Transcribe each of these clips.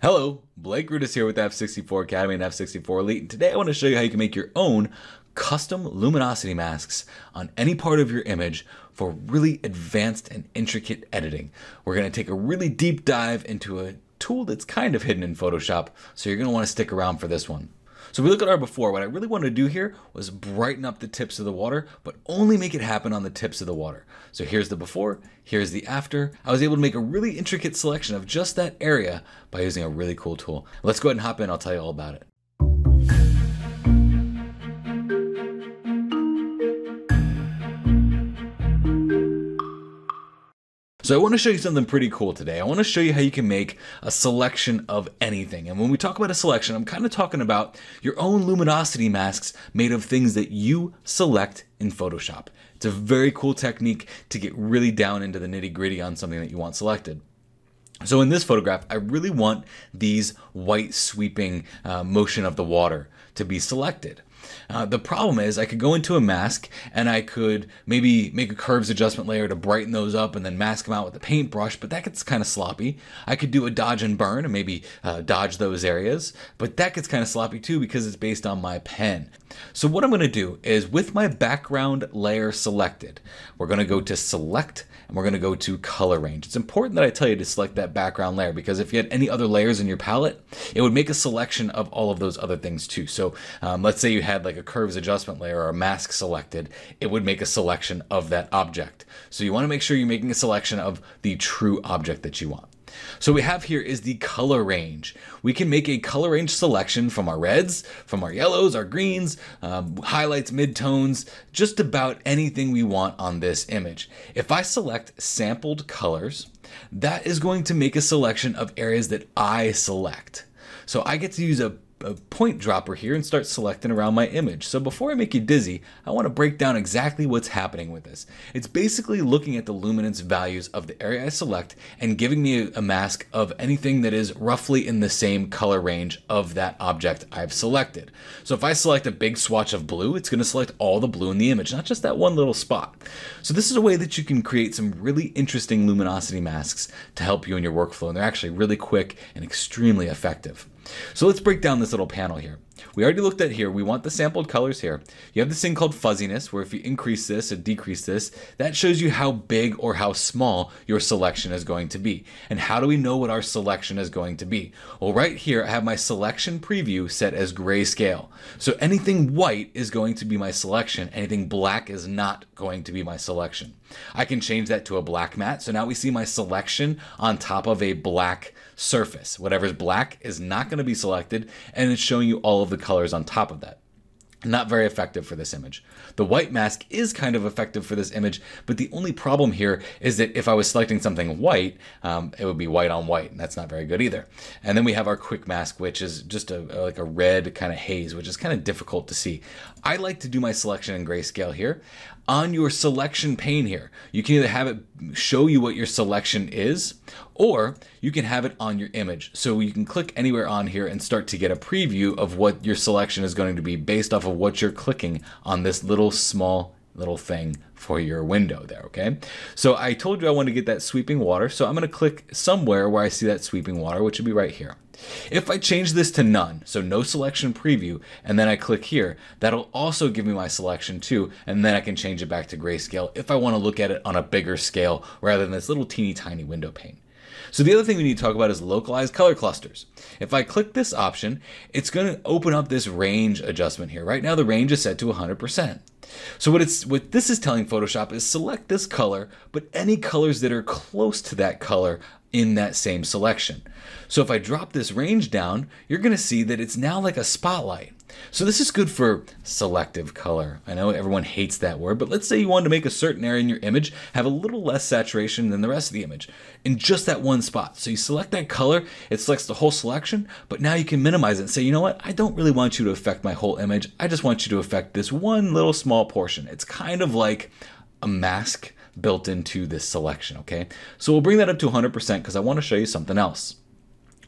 Hello, Blake Rudis here with F64 Academy and F64 Elite, and today I want to show you how you can make your own custom luminosity masks on any part of your image for really advanced and intricate editing. We're going to take a really deep dive into a tool that's kind of hidden in Photoshop, so you're going to want to stick around for this one. So we look at our before. What I really wanted to do here was brighten up the tips of the water, but only make it happen on the tips of the water. So here's the before, here's the after. I was able to make a really intricate selection of just that area by using a really cool tool. Let's go ahead and hop in. I'll tell you all about it. So I want to show you something pretty cool today. I want to show you how you can make a selection of anything. And when we talk about a selection, I'm kind of talking about your own luminosity masks made of things that you select in Photoshop. It's a very cool technique to get really down into the nitty gritty on something that you want selected. So in this photograph, I really want these white sweeping uh, motion of the water to be selected. Uh, the problem is I could go into a mask and I could maybe make a curves adjustment layer to brighten those up and then mask them out with a paintbrush, but that gets kind of sloppy. I could do a dodge and burn and maybe uh, dodge those areas, but that gets kind of sloppy too because it's based on my pen. So what I'm going to do is with my background layer selected, we're going to go to select and we're going to go to color range. It's important that I tell you to select that background layer because if you had any other layers in your palette, it would make a selection of all of those other things too. So um, let's say you had like a curves adjustment layer or a mask selected, it would make a selection of that object. So you want to make sure you're making a selection of the true object that you want. So we have here is the color range. We can make a color range selection from our reds, from our yellows, our greens, um, highlights, midtones, just about anything we want on this image. If I select sampled colors, that is going to make a selection of areas that I select. So I get to use a a point dropper here and start selecting around my image. So before I make you dizzy, I want to break down exactly what's happening with this. It's basically looking at the luminance values of the area I select and giving me a mask of anything that is roughly in the same color range of that object I've selected. So if I select a big swatch of blue, it's going to select all the blue in the image, not just that one little spot. So this is a way that you can create some really interesting luminosity masks to help you in your workflow, and they're actually really quick and extremely effective. So let's break down this little panel here. We already looked at here, we want the sampled colors here. You have this thing called fuzziness, where if you increase this or decrease this, that shows you how big or how small your selection is going to be. And how do we know what our selection is going to be? Well, right here, I have my selection preview set as grayscale. So anything white is going to be my selection, anything black is not going to be my selection. I can change that to a black matte. so now we see my selection on top of a black surface. Whatever's black is not going to be selected, and it's showing you all of the colors on top of that. Not very effective for this image. The white mask is kind of effective for this image, but the only problem here is that if I was selecting something white, um, it would be white on white, and that's not very good either. And then we have our quick mask, which is just a like a red kind of haze, which is kind of difficult to see. I like to do my selection in grayscale here. On your selection pane here, you can either have it show you what your selection is, or you can have it on your image. So you can click anywhere on here and start to get a preview of what your selection is going to be based off of what you're clicking on this little small little thing for your window there, okay? So I told you I want to get that sweeping water, so I'm going to click somewhere where I see that sweeping water, which would be right here. If I change this to none, so no selection preview, and then I click here, that'll also give me my selection too, and then I can change it back to grayscale if I want to look at it on a bigger scale rather than this little teeny tiny window pane. So the other thing we need to talk about is localized color clusters. If I click this option, it's going to open up this range adjustment here. Right now the range is set to 100%. So what it's what this is telling Photoshop is select this color, but any colors that are close to that color in that same selection. So if I drop this range down, you're going to see that it's now like a spotlight. So this is good for selective color. I know everyone hates that word, but let's say you wanted to make a certain area in your image have a little less saturation than the rest of the image in just that one spot. So you select that color, it selects the whole selection, but now you can minimize it and say, you know what, I don't really want you to affect my whole image. I just want you to affect this one little small portion. It's kind of like a mask built into this selection, okay? So we'll bring that up to 100% because I want to show you something else.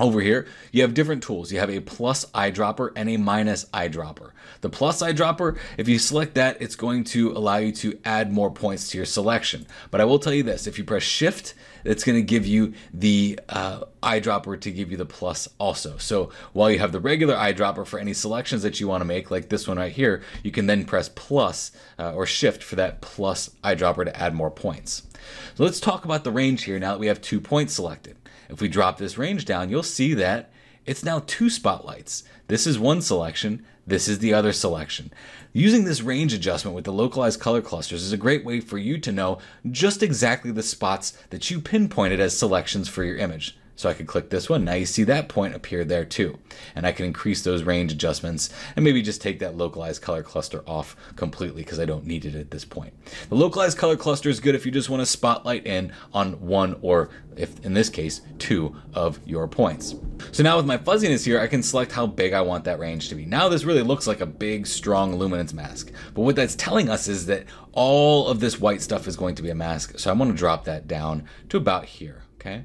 Over here, you have different tools. You have a plus eyedropper and a minus eyedropper. The plus eyedropper, if you select that, it's going to allow you to add more points to your selection. But I will tell you this, if you press shift, it's going to give you the uh, eyedropper to give you the plus also. So while you have the regular eyedropper for any selections that you want to make, like this one right here, you can then press plus uh, or shift for that plus eyedropper to add more points. So let's talk about the range here now that we have two points selected. If we drop this range down, you'll see that it's now two spotlights. This is one selection, this is the other selection. Using this range adjustment with the localized color clusters is a great way for you to know just exactly the spots that you pinpointed as selections for your image. So I could click this one. Now you see that point appear there too. And I can increase those range adjustments and maybe just take that localized color cluster off completely because I don't need it at this point. The localized color cluster is good if you just want to spotlight in on one or if in this case, two of your points. So now with my fuzziness here, I can select how big I want that range to be. Now this really looks like a big, strong luminance mask. But what that's telling us is that all of this white stuff is going to be a mask. So I want to drop that down to about here, okay?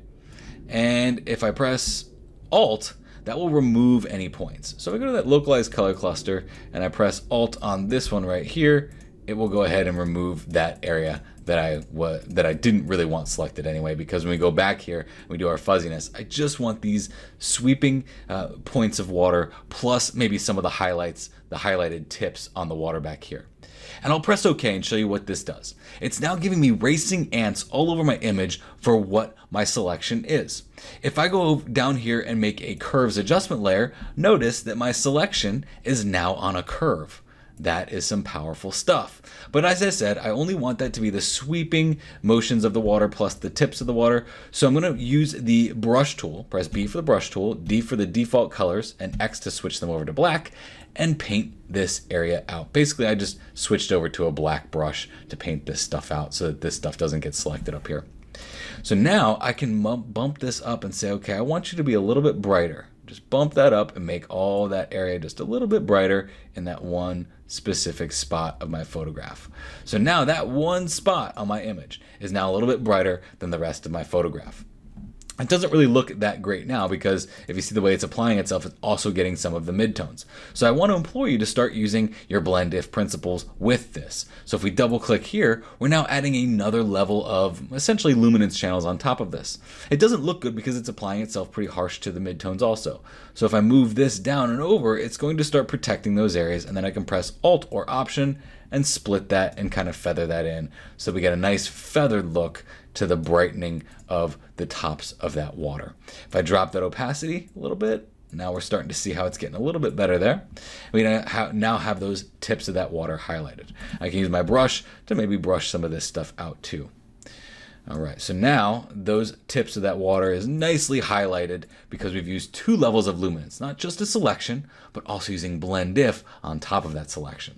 And if I press Alt, that will remove any points. So if I go to that localized color cluster and I press Alt on this one right here, it will go ahead and remove that area that I that I didn't really want selected anyway. Because when we go back here and we do our fuzziness, I just want these sweeping uh, points of water plus maybe some of the highlights, the highlighted tips on the water back here. And I'll press OK and show you what this does. It's now giving me racing ants all over my image for what my selection is. If I go down here and make a curves adjustment layer, notice that my selection is now on a curve. That is some powerful stuff. But as I said, I only want that to be the sweeping motions of the water plus the tips of the water. So I'm going to use the brush tool, press B for the brush tool, D for the default colors, and X to switch them over to black and paint this area out. Basically, I just switched over to a black brush to paint this stuff out so that this stuff doesn't get selected up here. So now I can bump this up and say, okay, I want you to be a little bit brighter. Just bump that up and make all that area just a little bit brighter in that one specific spot of my photograph. So now that one spot on my image is now a little bit brighter than the rest of my photograph. It doesn't really look that great now because if you see the way it's applying itself, it's also getting some of the midtones. So I want to implore you to start using your blend if principles with this. So if we double click here, we're now adding another level of essentially luminance channels on top of this. It doesn't look good because it's applying itself pretty harsh to the midtones also. So if I move this down and over, it's going to start protecting those areas and then I can press Alt or Option and split that and kind of feather that in. So we get a nice feathered look to the brightening of the tops of that water. If I drop that opacity a little bit, now we're starting to see how it's getting a little bit better there. We now have those tips of that water highlighted. I can use my brush to maybe brush some of this stuff out too. All right, so now those tips of that water is nicely highlighted because we've used two levels of luminance, not just a selection, but also using blend if on top of that selection.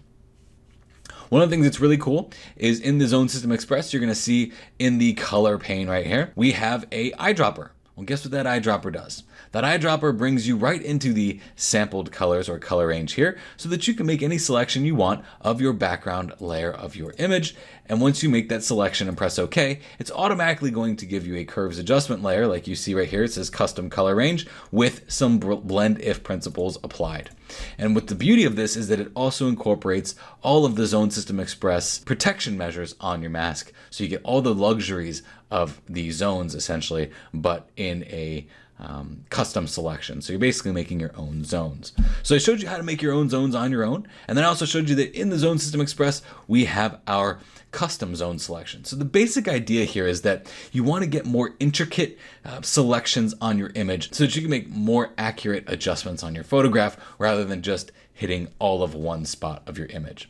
One of the things that's really cool is in the Zone System Express, you're going to see in the color pane right here, we have a eyedropper. Well, guess what that eyedropper does? That eyedropper brings you right into the sampled colors or color range here so that you can make any selection you want of your background layer of your image. And once you make that selection and press OK, it's automatically going to give you a curves adjustment layer like you see right here. It says custom color range with some blend if principles applied. And what the beauty of this is that it also incorporates all of the Zone System Express protection measures on your mask. So you get all the luxuries of the zones essentially, but in a um, custom selection. So you're basically making your own zones. So I showed you how to make your own zones on your own. And then I also showed you that in the Zone System Express, we have our custom zone selection. So the basic idea here is that you want to get more intricate uh, selections on your image so that you can make more accurate adjustments on your photograph rather than just hitting all of one spot of your image.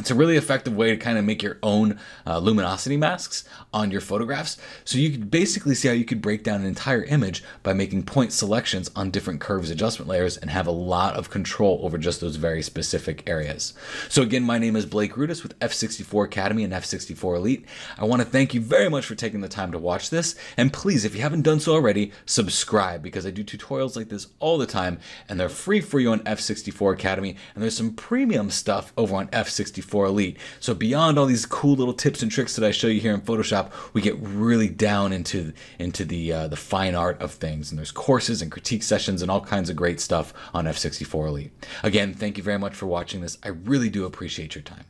It's a really effective way to kind of make your own uh, luminosity masks on your photographs. So you could basically see how you could break down an entire image by making point selections on different curves adjustment layers and have a lot of control over just those very specific areas. So again, my name is Blake Rudis with F64 Academy and F64 Elite. I want to thank you very much for taking the time to watch this. And please, if you haven't done so already, subscribe because I do tutorials like this all the time and they're free for you on F64 Academy. And there's some premium stuff over on F64 F64 Elite. So beyond all these cool little tips and tricks that I show you here in Photoshop, we get really down into into the uh, the fine art of things. And there's courses and critique sessions and all kinds of great stuff on F64 Elite. Again, thank you very much for watching this. I really do appreciate your time.